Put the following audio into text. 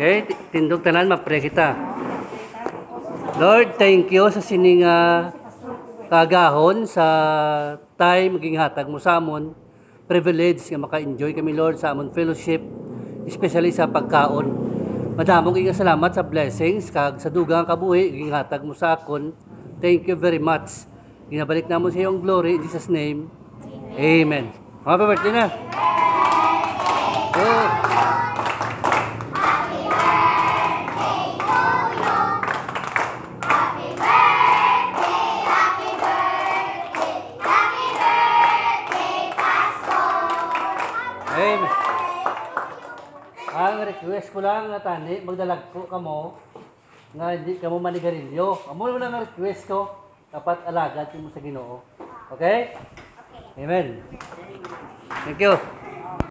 Okay, ti- tindog tanan mapre kita. Lord, thank you sa sining ah, kagahon sa time maging hatag mo sa amon. Privilege nga maka-enjoy kami Lord sa amon fellowship, especially sa pagkaon. Madamong nga salamat sa blessings kag sa dugang kabuhi ging hatag mo sa akon. Thank you very much. Ginabalik namo sa iyong glory in Jesus name. Amen. Happy birthday na. Oh. Amen. Ang request ko lang nga tani, magdalag ko kamo nga hindi kamo manigarilyo. Amo na nga request ko, dapat alagad mo sa Ginoo. Okay? Amen. Thank you.